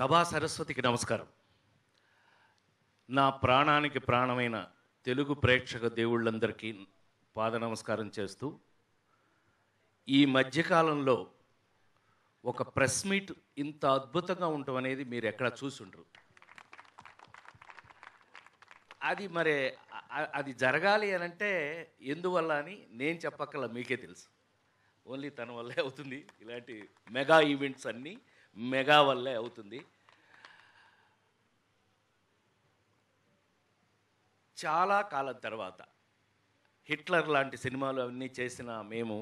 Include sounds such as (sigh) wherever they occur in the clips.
సభా సరస్వతికి నమస్కారం. నా ప్రాణానికి ప్రాణమైన తెలుగు ప్రేక్షక దేవుళ్ళందరికీ పాద నమస్కారం చేస్తూ ఈ మధ్యకాలంలో ఒక ప్రెస్ మీట్ ఇంత అద్భుతంగా ఉండటం అనేది మీరు ఎక్కడ చూసుండ్రు అది మరి అది జరగాలి అని అంటే ఎందువల్ల అని నేను చెప్పక్కల మీకే తెలుసు. ఓన్లీ తన వల్లే అవుతుంది ఇలాంటి మెగా ఈవెంట్స్ అన్నీ. మెగా వల్లే అవుతుంది. చాలా కాలం తర్వాత హిట్లర్ లాంటి సినిమాలు అవన్నీ చేసిన మేము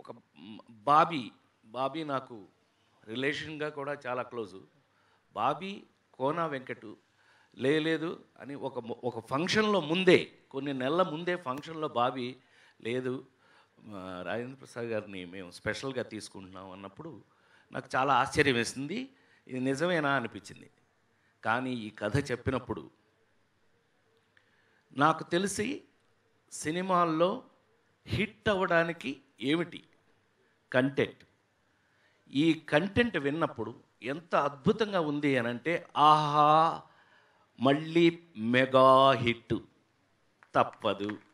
ఒక బాబీ బాబీ నాకు రిలేషన్గా కూడా చాలా క్లోజు. బాబీ కోనా వెంకటు లేదు అని ఒక ఒక ఫంక్షన్లో ముందే కొన్ని నెలల ముందే ఫంక్షన్లో బాబీ లేదు. రాజేంద్ర ప్రసాద్ గారిని మేము స్పెషల్గా తీసుకుంటున్నాం అన్నప్పుడు నాకు చాలా ఆశ్చర్యం వేసింది. ఇది నిజమేనా అనిపించింది. కానీ ఈ కథ చెప్పినప్పుడు నాకు తెలిసి సినిమాల్లో హిట్ అవ్వడానికి ఏమిటి? కంటెంట్. ఈ కంటెంట్ విన్నప్పుడు ఎంత అద్భుతంగా ఉంది అని అంటే ఆహా మళ్ళీ మెగా హిట్ తప్పదు.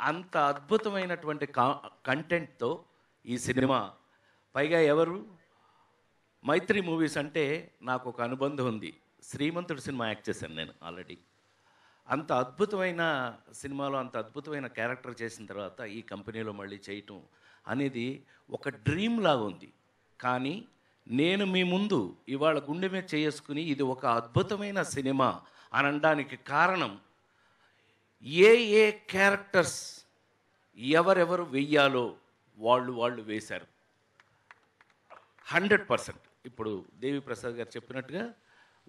అంత అద్భుతమైనటువంటి కా కంటెంట్తో ఈ సినిమా. పైగా ఎవరు? మైత్రి మూవీస్ అంటే నాకు ఒక అనుబంధం ఉంది. శ్రీమంతుడు సినిమా యాక్ట్ చేశాను నేను ఆల్రెడీ. అంత అద్భుతమైన సినిమాలో అంత అద్భుతమైన క్యారెక్టర్ చేసిన తర్వాత ఈ కంపెనీలో మళ్ళీ చేయటం అనేది ఒక డ్రీమ్ లాగా ఉంది. కానీ నేను మీ ముందు ఇవాళ గుండె మీద చేసుకుని ఇది ఒక అద్భుతమైన సినిమా అనడానికి కారణం ఏ ఏ క్యారెక్టర్స్ ఎవరెవరు వెయ్యాలో వాళ్ళు వాళ్ళు వేశారు. Hundred percent. ఇప్పుడు దేవి ప్రసాద్ గారు చెప్పినట్టుగా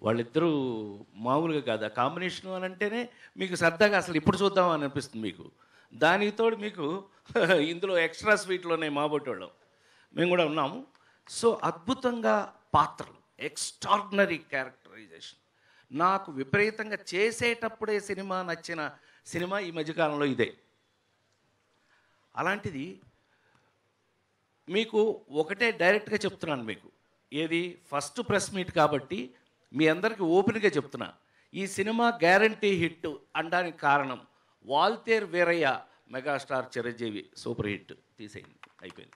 వాళ్ళిద్దరూ మామూలుగా కాదు. ఆ కాంబినేషన్ అని అంటేనే మీకు సరదాగా అసలు ఇప్పుడు చూద్దాం అని అనిపిస్తుంది మీకు. దానికి తోడు మీకు (laughs) ఇందులో ఎక్స్ట్రా స్వీట్లోనే మాబోటోళ్ళం. మేము కూడా ఉన్నాము. సో అద్భుతంగా పాత్రలు. ఎక్స్ట్రాడినరీ క్యారెక్టరైజేషన్ నాకు విపరీతంగా చేసేటప్పుడే సినిమా నచ్చిన సినిమా ఈ మధ్యకాలంలో ఇదే. అలాంటిది మీకు ఒకటే డైరెక్ట్గా చెప్తున్నాను మీకు. ఏది? ఫస్ట్ ప్రెస్ మీట్ కాబట్టి మీ అందరికీ ఓపెన్గా చెప్తున్నా. ఈ సినిమా గ్యారంటీ హిట్ అనడానికి కారణం Waltair Veerayya megastar Chiranjeevi super hit తీసేయండి. అయిపోయింది.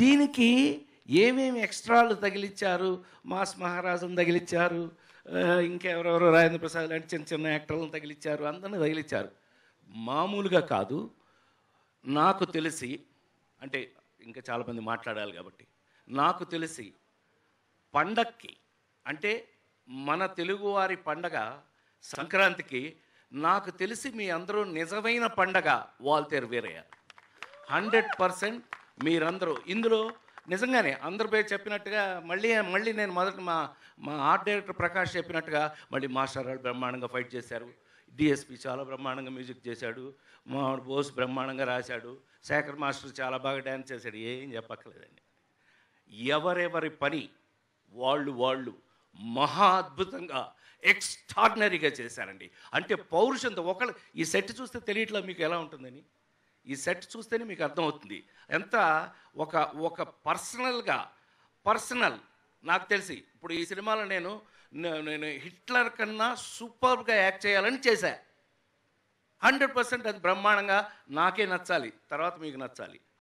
దీనికి ఏమేమి ఎక్స్ట్రాలు తగిలిచ్చారు? మాస్ మహారాజును తగిలిచ్చారు. ఇంకెవరెవరు ఇంకెవరెవరో రాజేంద్ర ప్రసాద్ లాంటి చిన్న చిన్న యాక్టర్లను తగిలిచ్చారు. అందరిని తగిలిచ్చారు. మామూలుగా కాదు. నాకు తెలిసి అంటే ఇంకా చాలామంది మాట్లాడాలి కాబట్టి నాకు తెలిసి పండక్కి అంటే మన తెలుగువారి పండగ సంక్రాంతికి నాకు తెలిసి మీ అందరూ నిజమైన పండగ వాల్తేరు వీరయ్య. హండ్రెడ్ పర్సెంట్ మీరందరూ. ఇందులో నిజంగానే అందరి పోయి చెప్పినట్టుగా మళ్ళీ మళ్ళీ నేను మొదట మా మా ఆర్ట్ డైరెక్టర్ ప్రకాష్ చెప్పినట్టుగా మళ్ళీ మాస్టర్ వాళ్ళు బ్రహ్మాండంగా ఫైట్ చేశారు. డిఎస్పి చాలా బ్రహ్మాండంగా మ్యూజిక్ చేశాడు. మా బోస్ బ్రహ్మాండంగా రాశాడు. శేఖర్ మాస్టర్ చాలా బాగా డ్యాన్స్ చేశాడు. ఏం చెప్పక్కర్లేదండి. ఎవరెవరి పని వాళ్ళు వాళ్ళు మహా అద్భుతంగా ఎక్స్ట్రాడినరీగా చేశారండి. అంటే పౌరుషంతో ఒకళ్ళు ఈ సెట్ చూస్తే తెలియట్లా మీకు ఎలా ఉంటుందని? ఈ సెట్ చూస్తేనే మీకు అర్థమవుతుంది. ఎంత ఒక ఒక పర్సనల్గా పర్సనల్ నాకు తెలిసి. ఇప్పుడు ఈ సినిమాలో నేను నేను హిట్లర్ కన్నా సూపర్గా యాక్ట్ చేయాలని చేశా. హండ్రెడ్ పర్సెంట్ అది బ్రహ్మాండంగా నాకే నచ్చాలి. తర్వాత మీకు నచ్చాలి.